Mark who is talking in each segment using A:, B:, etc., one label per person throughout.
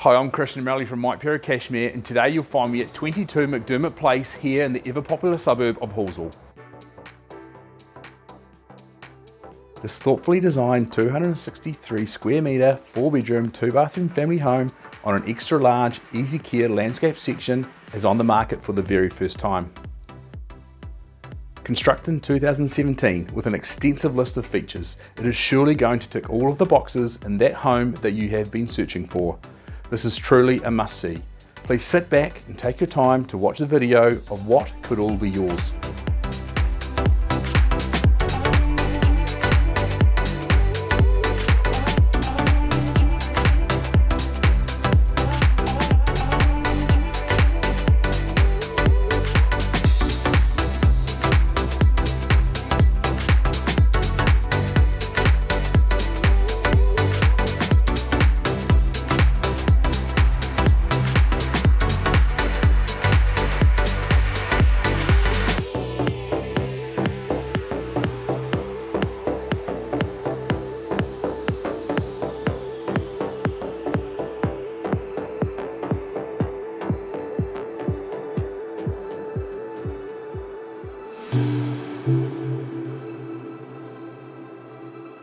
A: Hi, I'm Christian O'Malley from Mike Pero Cashmere and today you'll find me at 22 McDermott Place here in the ever popular suburb of Halswell. This thoughtfully designed 263 square metre, 4 bedroom, 2 bathroom family home on an extra large, easy care landscape section is on the market for the very first time. Constructed in 2017 with an extensive list of features, it is surely going to tick all of the boxes in that home that you have been searching for. This is truly a must-see. Please sit back and take your time to watch the video of what could all be yours.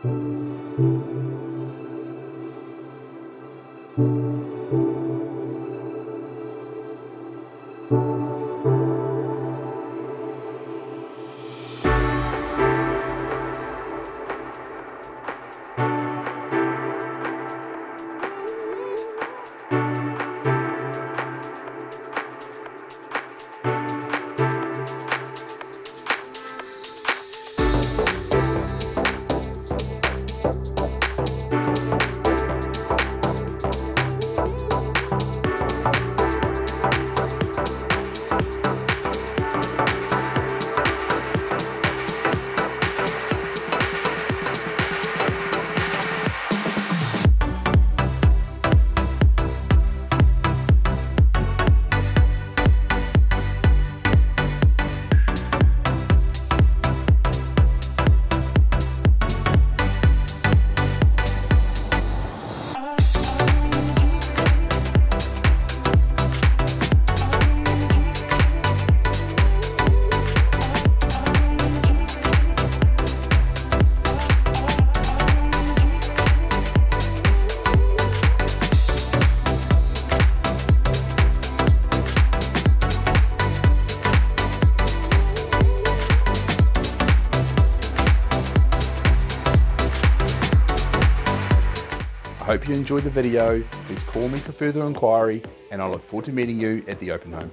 A: thank you hope you enjoyed the video. Please call me for further inquiry and I look forward to meeting you at the open home.